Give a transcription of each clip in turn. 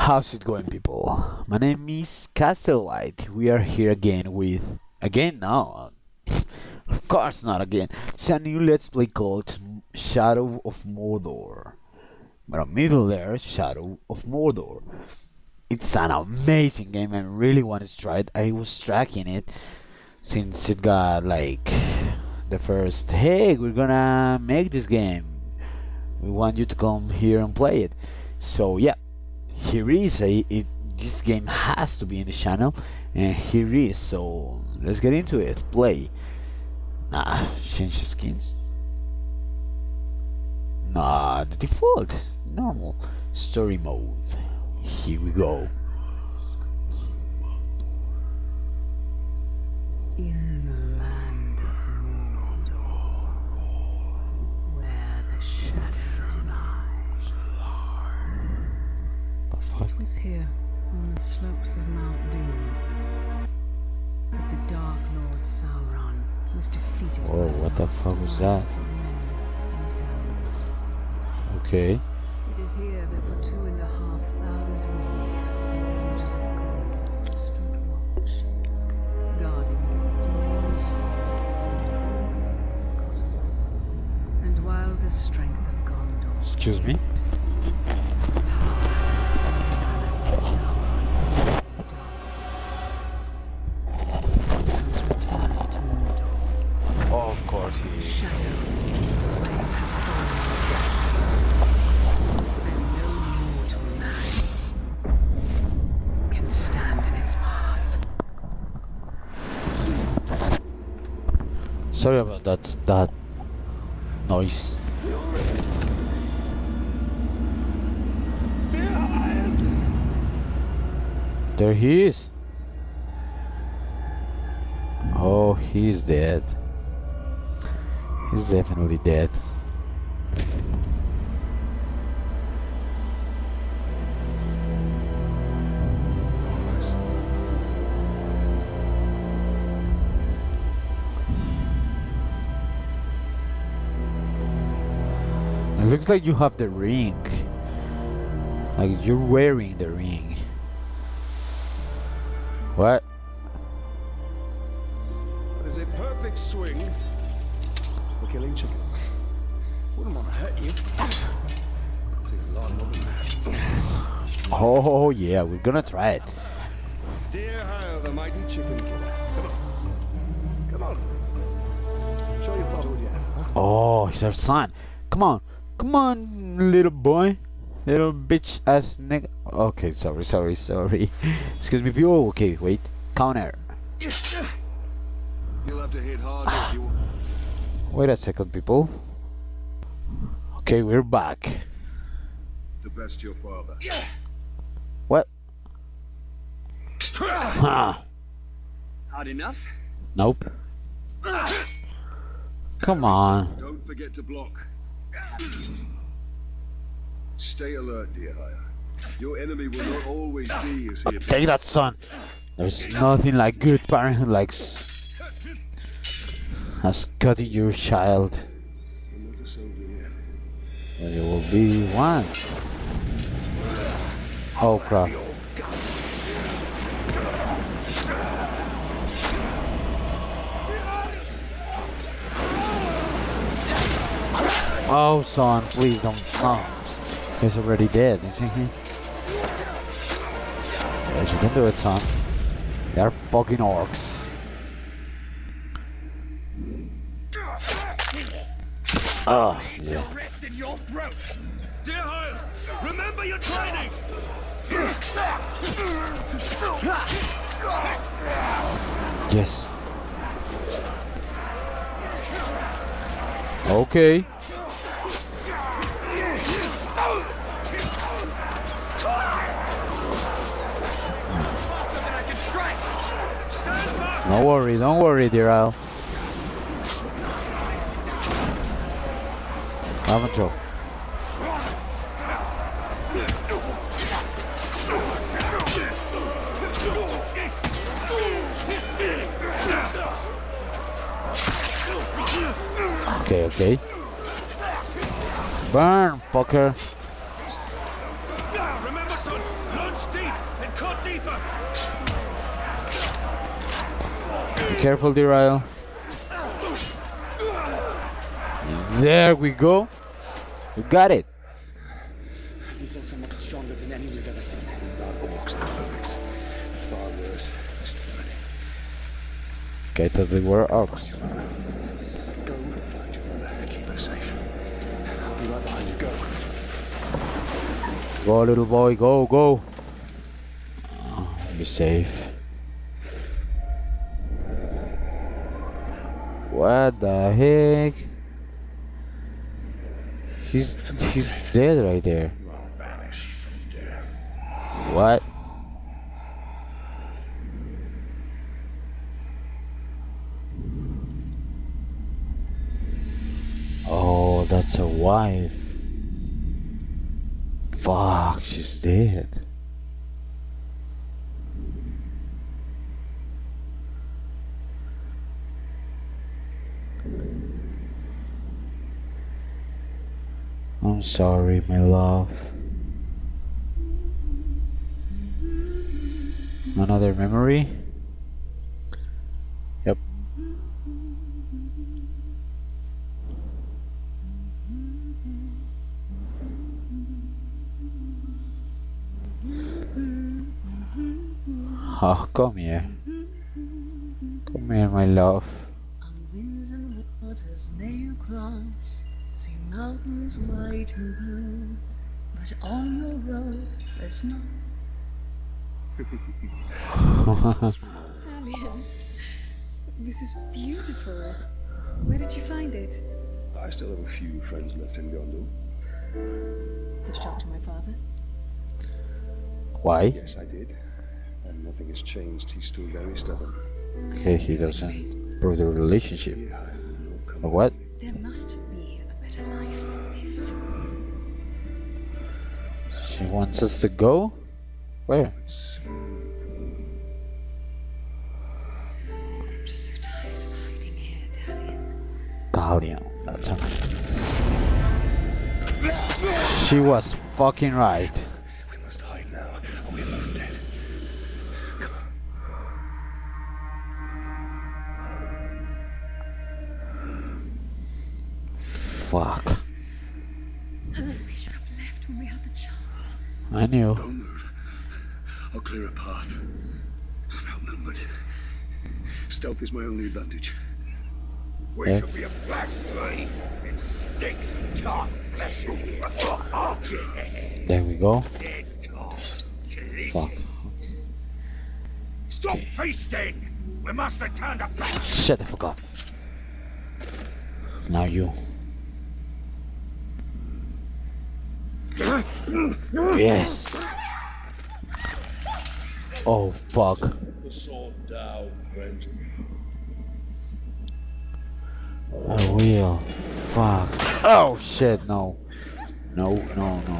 How's it going, people? My name is CastelWhite. We are here again with. Again? No. of course not again. It's a new Let's Play called Shadow of Mordor. But a Middle-earth, Shadow of Mordor. It's an amazing game. I really wanted to try it. I was tracking it since it got like the first. Hey, we're gonna make this game. We want you to come here and play it. So yeah, here is a it, this game has to be in the channel and here is so let's get into it. Play. Nah change the skins. Nah the default. Normal. Story mode. Here we go. In It was here, on the slopes of Mount Doom, that the Dark Lord Sauron was defeated. Whoa, what the fuck was that? armies of men and elves. okay It is here that for two and a half thousand years the Rangers of Gondor stood watch, guarding against threat forgotten. And while the strength of Gondor excuse me sorry about that that noise There he is. Oh, he's dead. He's definitely dead. Like you have the ring. Like you're wearing the ring. What? That is a perfect swing for killing chicken. Wouldn't want to hurt you. Take a lot more than that. Oh yeah, we're gonna try it. Dirhael, the mighty chicken killer. Come on. Come on. Show your father what you have. Oh, he's our son. Come on, come on, little boy, little bitch ass nigga. Okay, sorry, sorry, sorry. Excuse me, people. Okay, wait. Counter. You'll have to hit harder if you want. Wait a second, people. Okay, we're back. The best your father. What? Huh? Hard enough? Nope. Ah. Come on. Don't forget to block. Stay alert, Dirhael. Your enemy will not always be as he. Take that, son. There's nothing like good parent likes as cutting your child. It will be one. Oh crap. Oh son, please don't no. He's already dead, isn't he? Yes, you can do it, son. They're fucking orcs. Ah, oh, yeah. Rest in your throat! Dirhael, remember your training! Yes. Okay. Don't worry, don't worry, Dirhael. Haven't you? Okay, okay. Burn, fucker. Careful, Dirhael. There we go. You got it. These orcs are much stronger than any we've ever seen. Not orcs, the orcs. Far worse. There's too many. Okay, thought they were orcs. Go find your mother. Keep her safe. I'll be right behind you. Go. Go, little boy, go, go. Oh, be safe. What the heck? He's he's dead right there. What? Oh, that's a wife. Fuck, she's dead. I'm sorry, my love. Another memory? Yep. Oh, come here. Come here, my love. White and blue, but on your road there's no. Talion, this is beautiful. Where did you find it? I still have a few friends left in Gondor. Did you talk to my father? Why? Yes, I did. And nothing has changed. He's still very stubborn. Okay, he doesn't prove the relationship. Yeah, no what? There must be a better life She wants us to go? Where? It's- I'm just so tired of hiding here, Talion. That's her. She was fucking right. We must hide now, or we're both dead. Come on. Fuck. I knew. Don't move. I'll clear a path. I'm outnumbered. Stealth is my only advantage. We Yeah. shall be a black's blade. It stinks tart flesh in here. There we go. Fuck. Stop feasting! We must return to. Shut the fuck up. Now you. Yes. Oh fuck. I will. Fuck. Oh shit, no. No, no, no.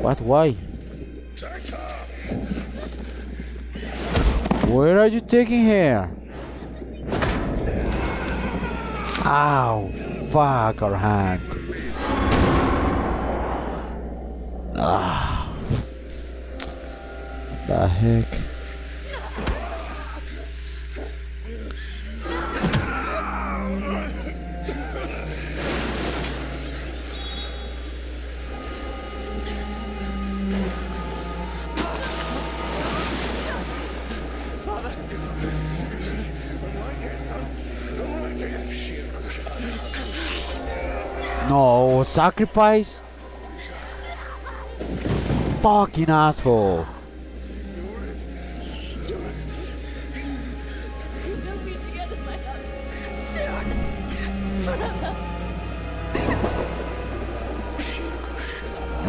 What? Why? Where are you taking her? Ow! Fuck our hand. Ah. The heck? Sacrifice? Fucking asshole.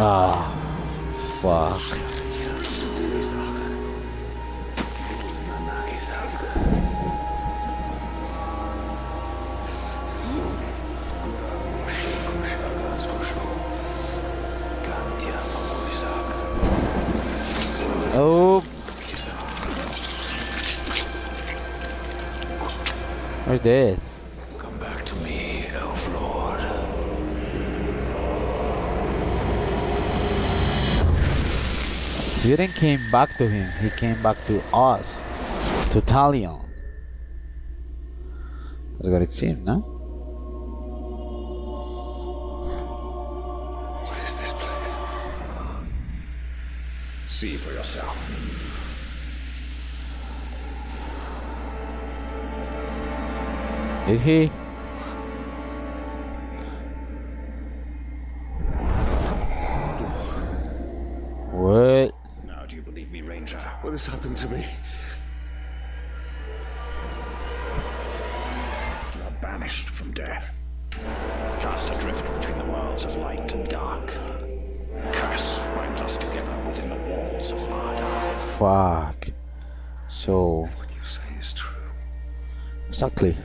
Ah, fuck. Where's this? Come back to me, Elf Lord. You didn't came back to him. He came back to us, to Talion. That's what it seems, no? What is this place? See for yourself. Did he? What? Now, do you believe me, Ranger? What has happened to me? You are banished from death. Cast adrift between the worlds of light and dark. Curse binds us together within the walls of Mordor. Fuck. So, What you say is true. exactly.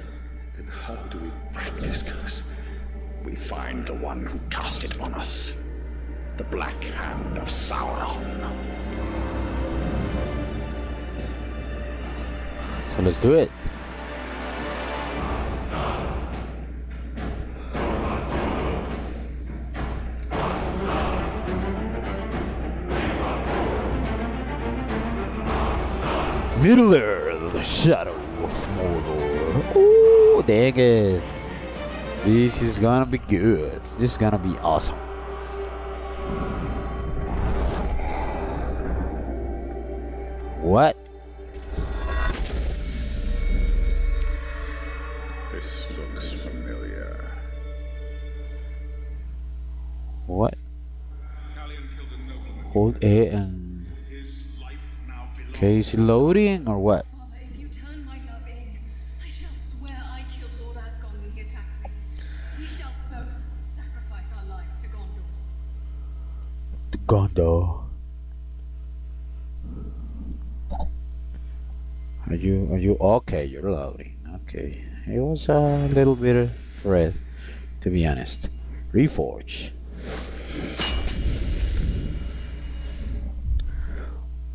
One who cast it on us. The Black Hand of Sauron. So let's do it. Middle Earth, the shadow of Mordor. Ooh, dang it. This is gonna be good. This is gonna be awesome. What? This looks familiar. What? Talion killed a nobleman. Hold A and His life now belongs. okay, is it loading or what? The Gondor. Are you are you okay? You're loading. Okay. It was a little bit afraid, to be honest. Reforge.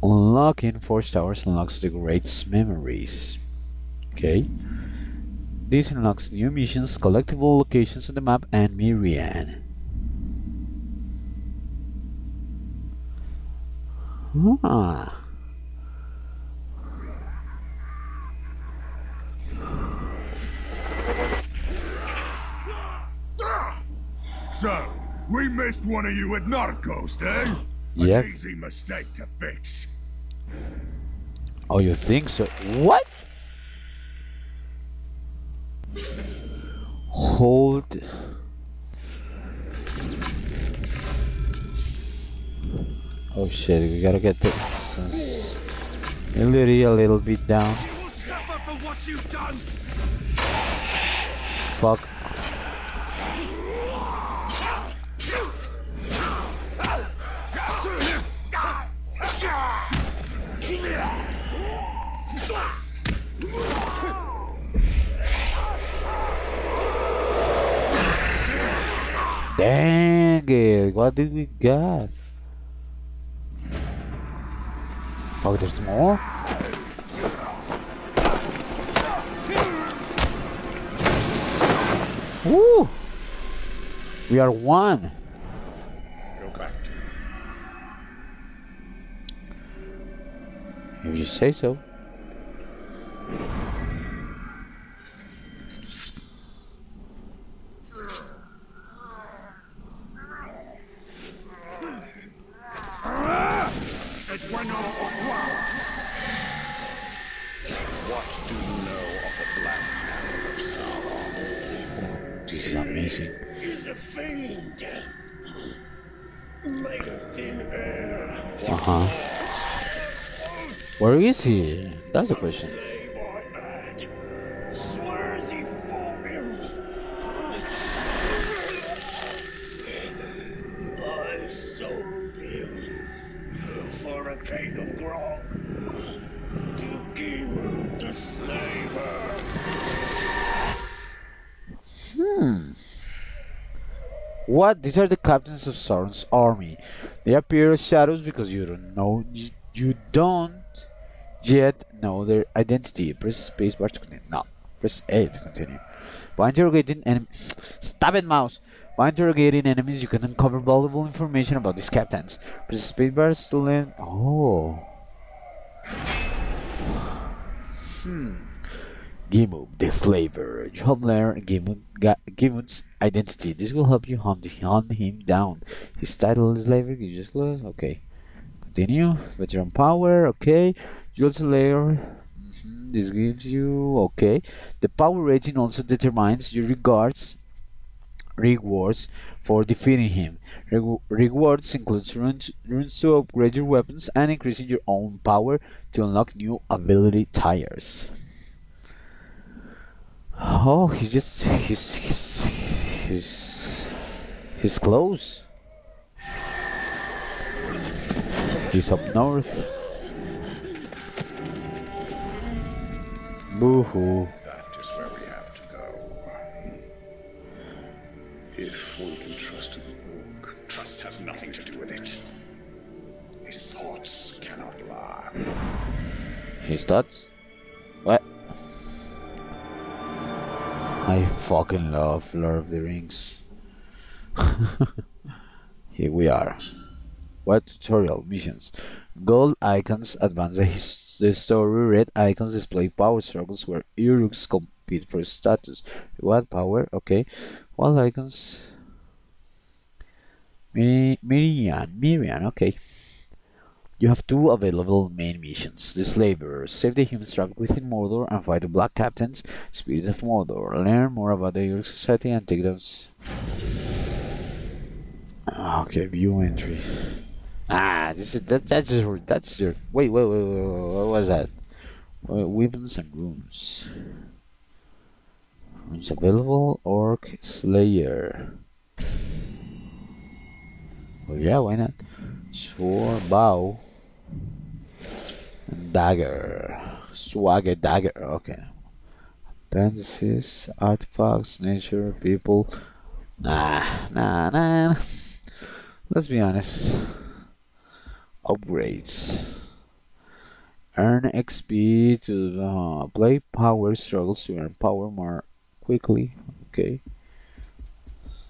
Unlocking Forge Towers unlocks the Great's memories. Okay. This unlocks new missions, collectible locations on the map, and Mirian. Ah. So, we missed one of you at Narcos, eh? Yep. An easy mistake to fix. Oh, you think so? What? Hold. Oh shit, we gotta get this Illyria a little bit down. Fuck. Dang it, what did we get? Fuck, there's more? Woo! We are one. Go back to If you say so. What do you know of the Black Hand of Sauron? This is amazing. Is a fiend. Made of thin air. Uh huh. Where is he? That's the question. These are the captains of Sauron's army. They appear as shadows because you don't know. You, don't yet know their identity. Press spacebar to continue. No. Press A to continue. By interrogating enemy. Stop it, mouse. By interrogating enemies, you can uncover valuable information about these captains. Press spacebar to learn. Oh. Hmm. Gimum, the slaver. You have learned Gimum's identity. This will help you hunt, hunt him down. His title is slaver. You just close. Okay. Continue. Veteran power. Okay. Jewel Slayer. Mhm, This gives you. Okay. The power rating also determines your regards rewards for defeating him. Regu- rewards includes runes, runes to upgrade your weapons and increasing your own power to unlock new ability tires. Oh, he just he's he's he's he's close. He's up north. Boo hoo. That is where we have to go. If one can trust in the orc, trust has nothing to do with it. His thoughts cannot lie. His thoughts? What? I fucking love Lord of the Rings. Here we are. What tutorial missions? Gold icons advance the, story. Red icons display power struggles where Uruks compete for status. What power? Okay. What icons? Mi- Mirian. Mirian. Okay. You have two available main missions. The Slaver, save the humans trapped within Mordor and fight the Black Captains, Spirits of Mordor. Learn more about the Uruk Society and take those. Okay, view entry. Ah, this is that. That's just that's your. Wait, wait, wait, wait, wait what was that? Weapons and runes. Runes available. Orc Slayer. Oh yeah, why not? Sword, bow, dagger. Swagger, dagger. Okay. Appendices, artifacts, nature, people. Nah, nah, nah. Let's be honest. Upgrades. Earn XP to uh, play power struggles to earn power more quickly. Okay.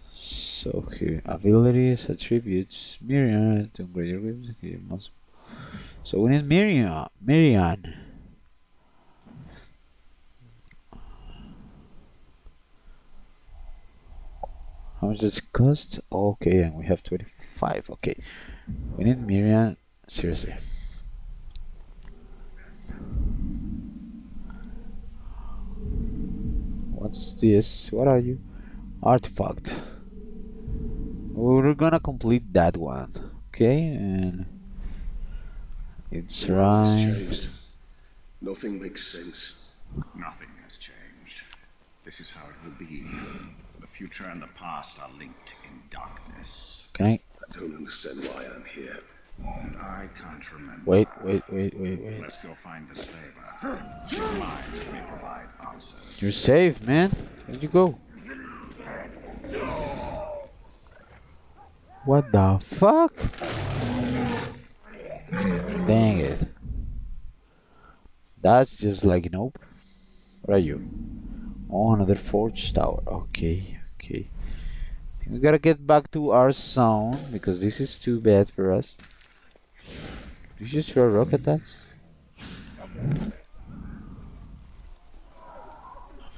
So here, abilities, attributes, Mirian to your weapons. Okay, must. So we need Mirian. Mirian. How much does it cost? Okay, and we have 25. Okay. We need Mirian. Seriously. What's this? What are you? Artifact. We're gonna complete that one. Okay, and it's The right. Nothing makes sense. Nothing has changed. This is how it will be. The future and the past are linked in darkness. Can I? I don't understand why I'm here. And I can't remember. Wait, wait, wait, wait, wait. Let's go find the slaver. His minds may provide answers. You're safe, man. Where'd you go? What the fuck? Dang it. That's just like nope. What are you? Oh, another forge tower. Okay, okay. We gotta get back to our zone because this is too bad for us. Did you just throw a rock at that?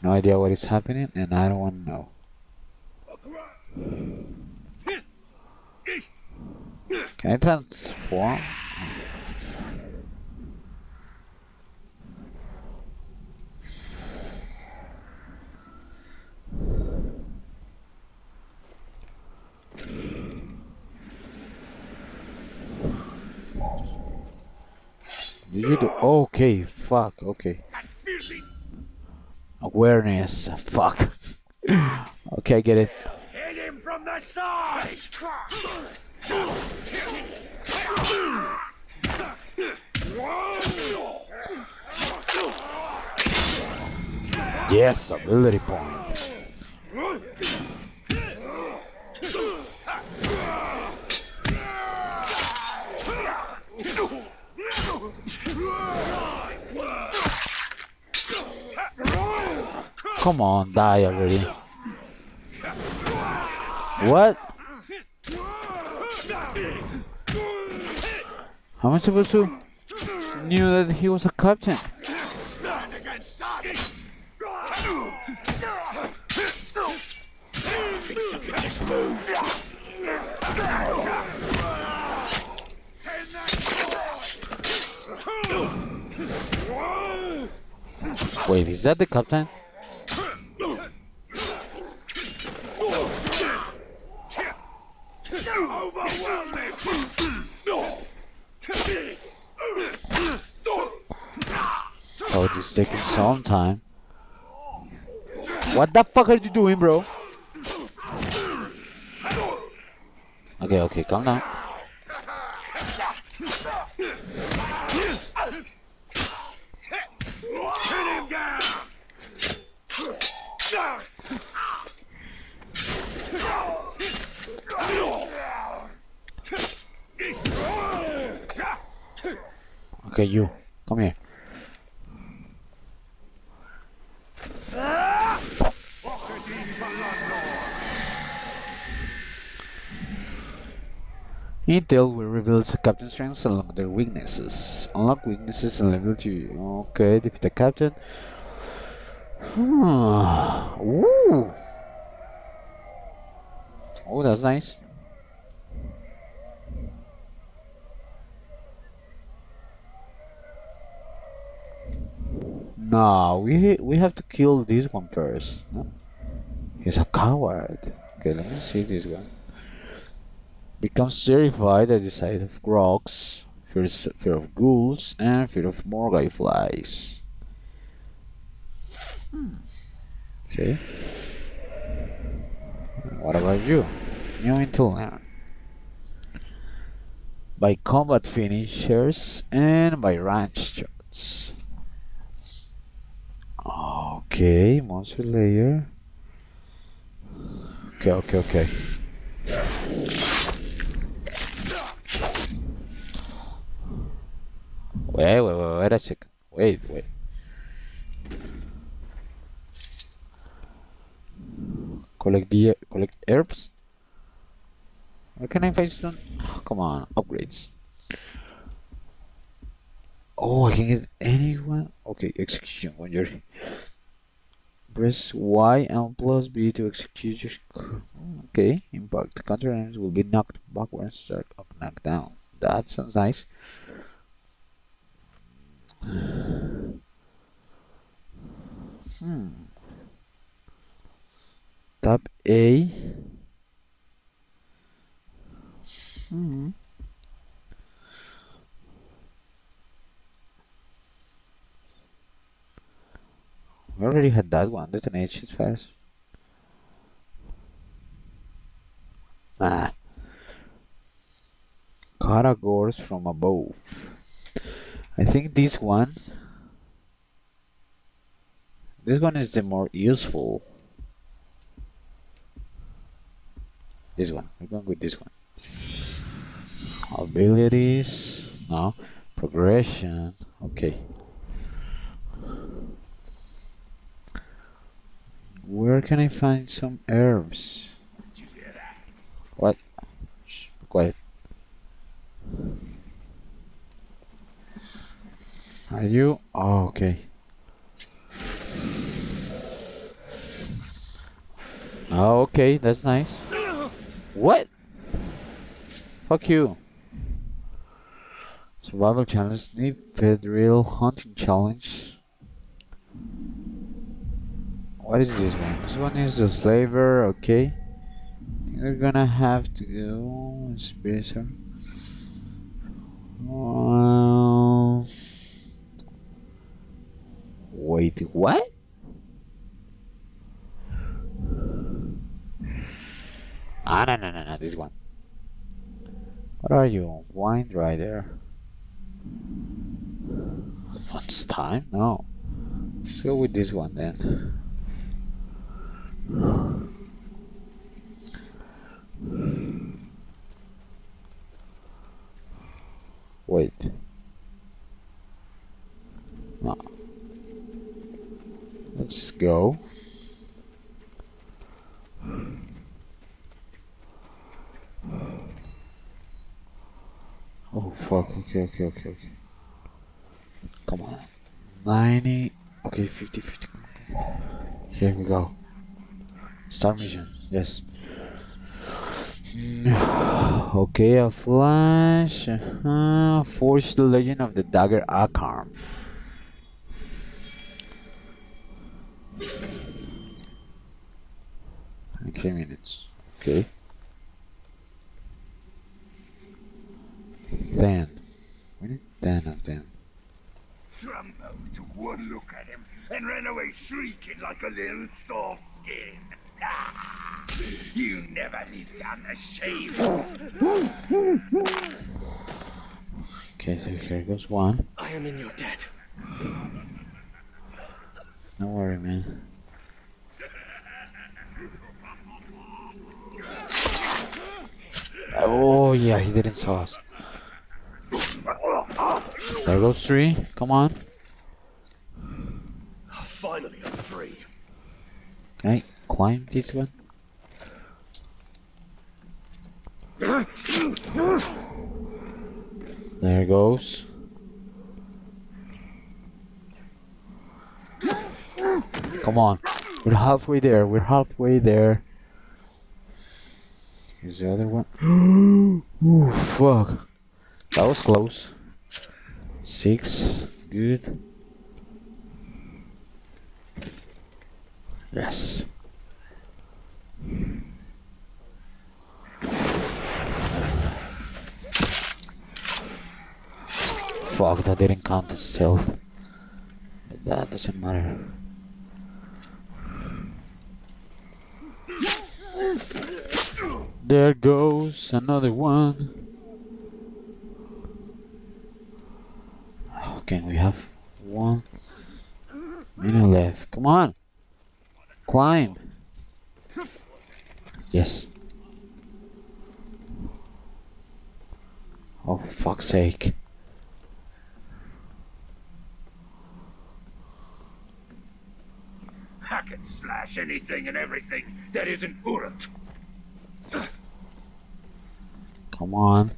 No idea what is happening, and I don't want to know. Can I transform? You do? Okay, fuck. Okay. Awareness. Fuck. okay, get it. Hit him from the side! Yes, ability point. Come on, die already. What? How am I supposed to knew that he was a captain? Wait, is that the captain? Taking some time. What the fuck are you doing, bro? Okay, okay, calm down. Okay, you, come here. Intel will reveal the captain's strengths along their weaknesses. Unlock weaknesses in level 2. Okay, defeat the captain. Hmm. Ooh. Oh, that's nice. No, we we have to kill this one first. No? He's a coward. Okay, let me see this one. Becomes terrified at the sight of crocs, fears, fear of ghouls, and fear of morgai flies. Hmm. What about you? New now. By combat finishers and by range shots. Okay, monster layer. Okay, okay, okay. Wait, wait, wait, wait a second. Wait, wait. Collect the collect herbs. Where can I find stone? Oh, come on, upgrades. Oh, I can get anyone. Okay, execution when you're press Y and plus B to execute your. Okay, impact. Counter enemies will be knocked backwards, start of knockdown. That sounds nice. Tap A. Hmm. We already had that one. Detonate it first. Ah. Caragors from above. I think this one. This one is the more useful. This one. We're going with this one. Abilities. No. Progression. Okay. Where can I find some herbs? What? Quiet. Are you? Oh, okay. Oh, okay, that's nice. What? Fuck you. Survival challenge, Need Federal Hunting Challenge. What is this one? This one is a slaver, okay. We're gonna have to go spirit um, Wait, what? Ah, no, no, no, no, this one. What are you? Wine rider. What's time? No. Let's go with this one then. Wait. No. Let's go. Oh fuck, okay, okay, okay, okay. Come on. 90, okay, 50, 50. Here we go. Star mission, yes. okay, a flash. Uh-huh. Uh, forge the legend of the dagger Acharn. Three minutes. Okay. Ten. We need ten of them. Trumbo took one look at him and ran away shrieking like a little soft skin. Ah, you never lived down the shame. Okay, so here goes one. I am in your debt. Don't worry, man. Oh yeah, he didn't saw us. There goes three. Come on. Ah, finally, I'm free. Hey, climb this one. There goes. Come on. We're halfway there. We're halfway there. Here's the other one. Ooh, fuck. That was close. Six. Good. Yes. Fuck, that didn't count stealth. But that doesn't matter. There goes another one. Okay, we have one minute left. Come on. Climb. Yes. Oh, fuck's sake. I can slash anything and everything that isn't Uruk. Come on.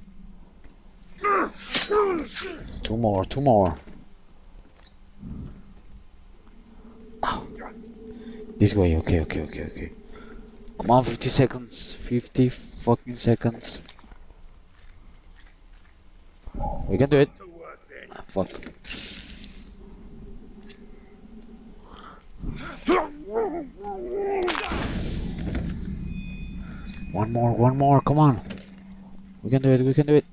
Two more, two more. This way, okay, okay, okay, okay. Come on, 50 seconds. 50 fucking seconds. We can do it. Ah, fuck. One more, one more, come on. We can do it, we can do it.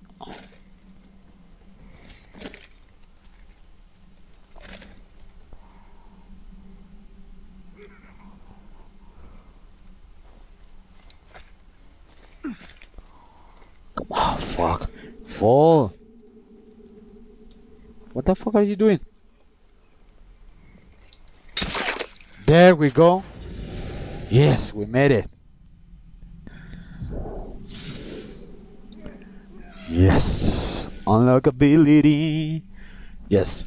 Oh, fuck. Fall. What the fuck are you doing? There we go. Yes, we made it. Yes. Unlockability. Yes.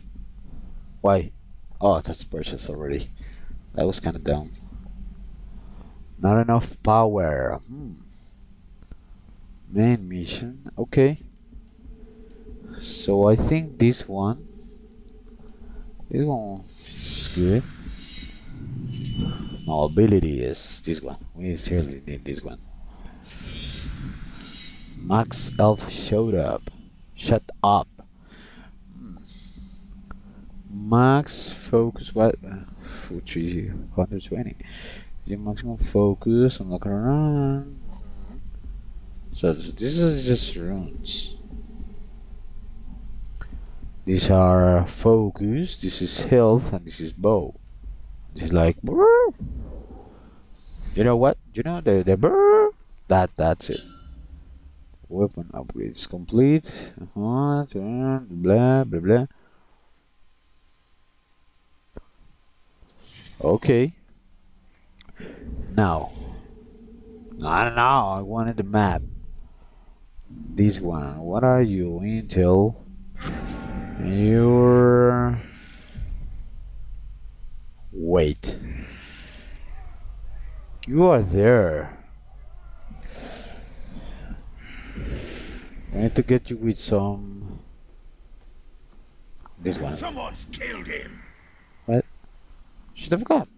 Why? Oh, that's purchased already. That was kind of dumb. Not enough power. Hmm. Main mission. Okay. So I think this one. This one is good. No ability is this one. We seriously need this one. Max Elf showed up. Shut up. Max focus what? Uh, 320. Your maximum focus. I'm looking around. So this is just runes. These are focus. This is health, and this is bow. This is like. You know what? You know the the that that's it. Weapon upgrades complete. Uh-huh, turn, blah blah blah. Okay. Now. I don't know. I wanted the map. This one. What are you? Intel. You're. Wait. You are there. I need to get you with some This one. Someone's killed him. What? Should fuck up.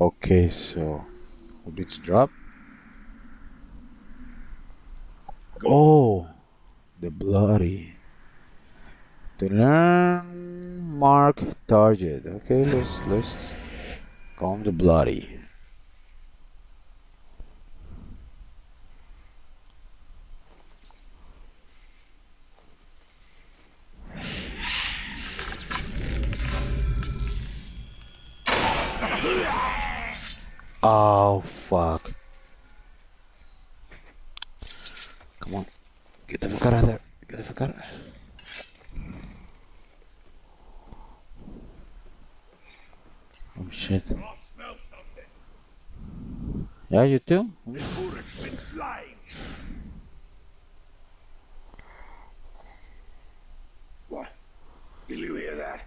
Okay, so what bits drop? Oh, the bloody. To learn, mark target. Okay, let's let's calm the bloody. Oh fuck. Come on. Get the fuck out of there. Get the fuck out of there. Oh shit. I smell something. Yeah, you too? This Uruk's been slain. What? Did you hear that?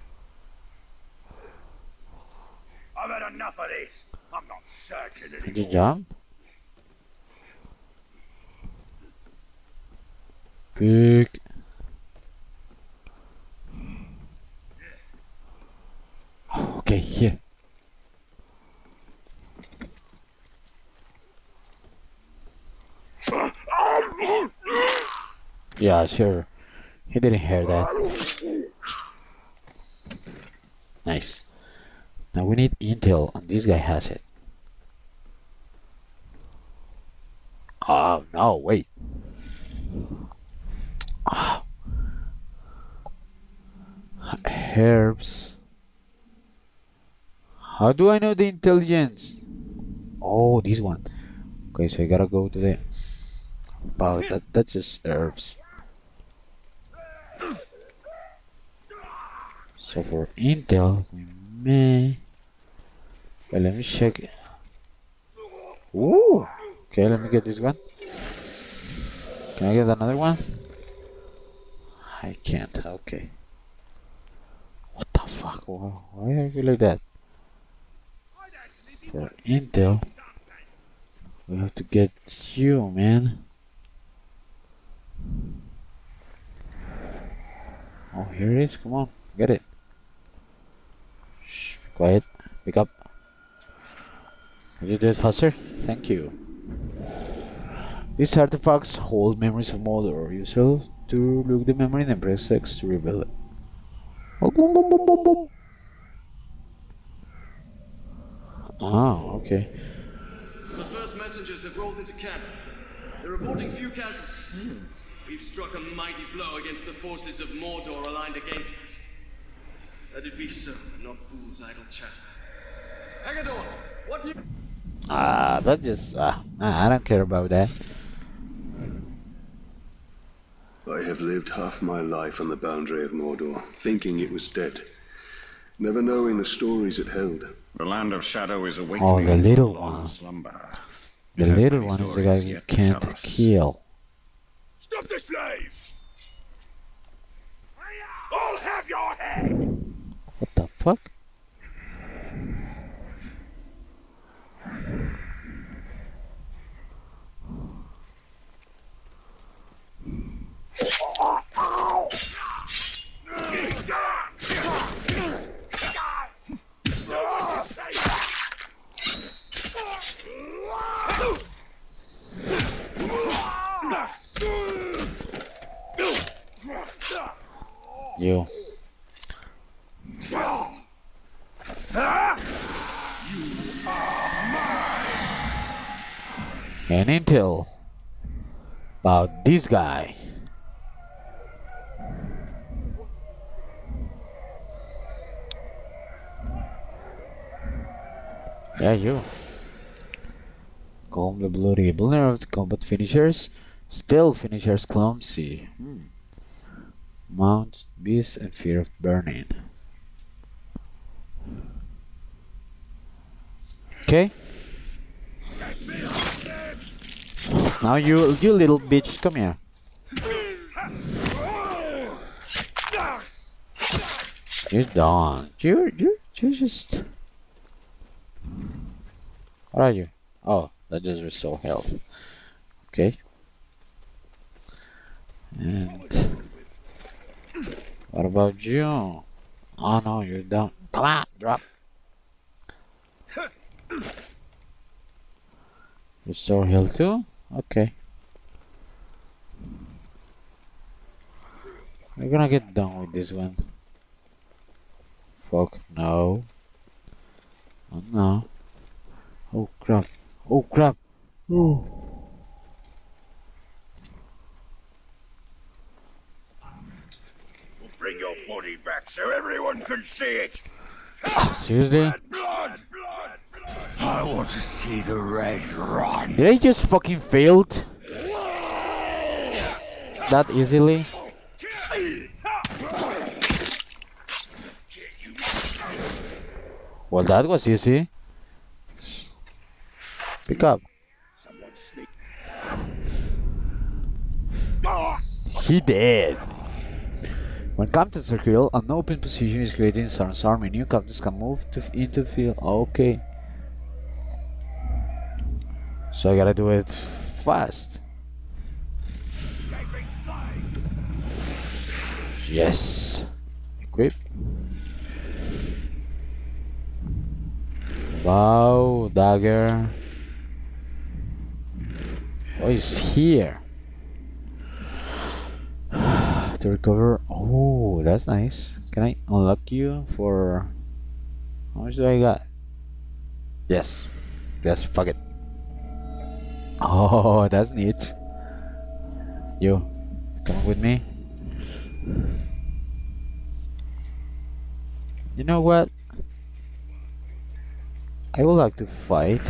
I've had enough of this. I'm not searching Did you anymore. jump? Fuck. Oh, okay, here. Sure. He didn't hear that. Nice. Now we need intel, and this guy has it. Oh, no, wait. Ah. Herbs. How do I know the intelligence? Oh, this one. Okay, so I gotta go to the. Wow, that that's just herbs. So for intel, we may. Well, let me check. Ooh. Okay, let me get this one. Can I get another one? I can't. Okay. What the fuck? Why are you like that? For intel, we have to get you, man. Oh, here it is. Come on, get it. Shh, quiet. Pick up. Can you do it faster? Thank you. These artifacts hold memories of Mordor. Use L to look the memory and press X to reveal it. Oh, ah, okay. The first messengers have rolled into camp. They're reporting few casualties. Hmm. We've struck a mighty blow against the forces of Mordor aligned against us. Let it be so, and not fools' idle chatter. Hagador, what do you... Ah, that just ah, I don't care about that. I have lived half my life on the boundary of Mordor, thinking it was dead, never knowing the stories it held. The land of shadow is awakening Oh, the little long one. slumber. The little many one is the guy stories we can't tell kill. Stop the slaves! I'll have your head! What the fuck? You. And intel about this guy. Yeah, you. Calm the bloody vulnerable combat finishers. Stealth finishers clumsy. Hmm. Mount, beast, and fear of burning. Okay. Now you, you little bitch, come here. You're done. You're, you're, you're just. What are you? Oh, that just restore health. Okay. And what about you? Oh no, you're down. Come on, drop. Restore health too? Okay. We're gonna get done with this one. Fuck, no. Oh no. Oh crap. Oh crap. Oh. Bring your body back so everyone can see it. Seriously? I want to see the red run. Did I just fucking failed? That easily? Well, that was easy. Pick up. He did. When captains are killed, an open position is created in Sauron's army. New captains can move to, into field. Okay. So I gotta do it fast. Yes. Equip. Bow, dagger. Oh, he's here. to recover. Oh, that's nice. Can I unlock you for. How much do I got? Yes. Yes, fuck it. Oh, that's neat. You, come with me. You know what? I would like to fight.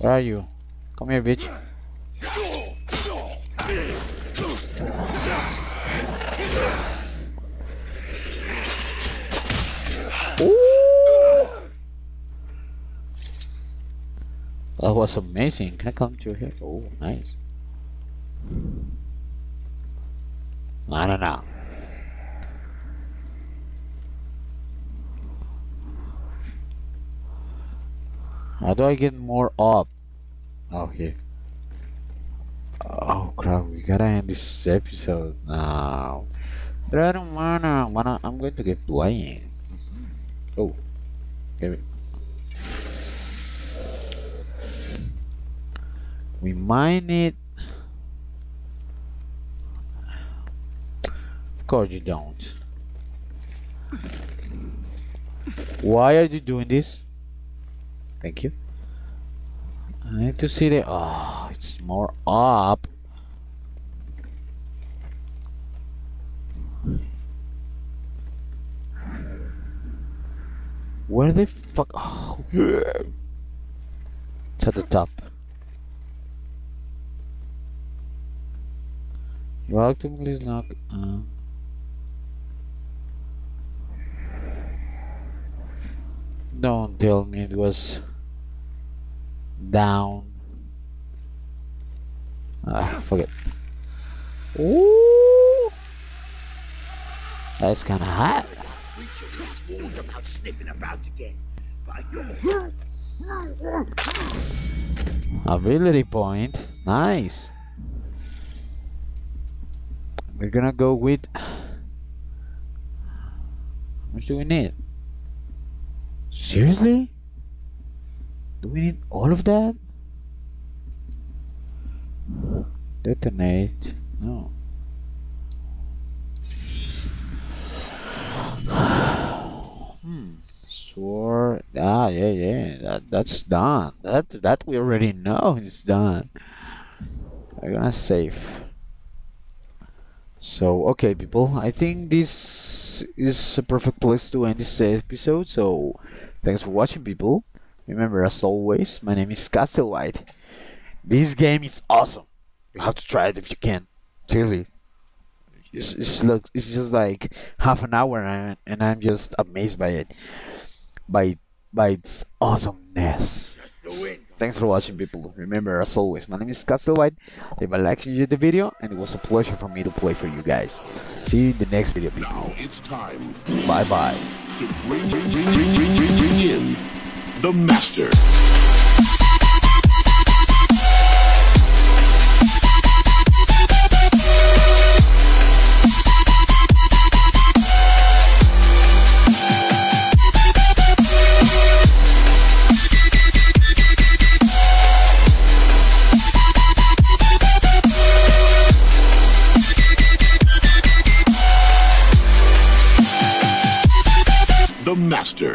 Where are you? Come here, bitch. Was amazing. Can I come to here? Oh, nice. I don't know. How do I get more up? Oh, here. Oh crap, we gotta end this episode now. But I don't wanna, wanna I'm going to get playing. Oh, give it. We mine it. Of course you don't. Why are you doing this? Thank you. I need to see the. Oh, it's more up. Where the fuck? Oh, it's at the top. Ultimately is not. Uh, don't tell me it was down. Ah, forget. Ooh, that's kind of hot. Ability point. Nice. We're gonna go with. Much do we need? Seriously? Do we need all of that? Detonate. No. hmm. Sword. Ah, yeah, yeah. That that's done. That that we already know is done. We're gonna save. So, okay, people. I think this is a perfect place to end this episode. So, thanks for watching, people. Remember, as always, my name is CastelWhite. This game is awesome. You have to try it if you can. Seriously. It's, it's, look, it's just like half an hour and, and I'm just amazed by it. By, by its awesomeness. just the wind. Thanks for watching, people. Remember, as always, my name is CastelWhite. Leave a like if you enjoyed the video, and it was a pleasure for me to play for you guys. See you in the next video, people. Now it's time Bye bye. to bring, bring, bring, bring in the master. Master.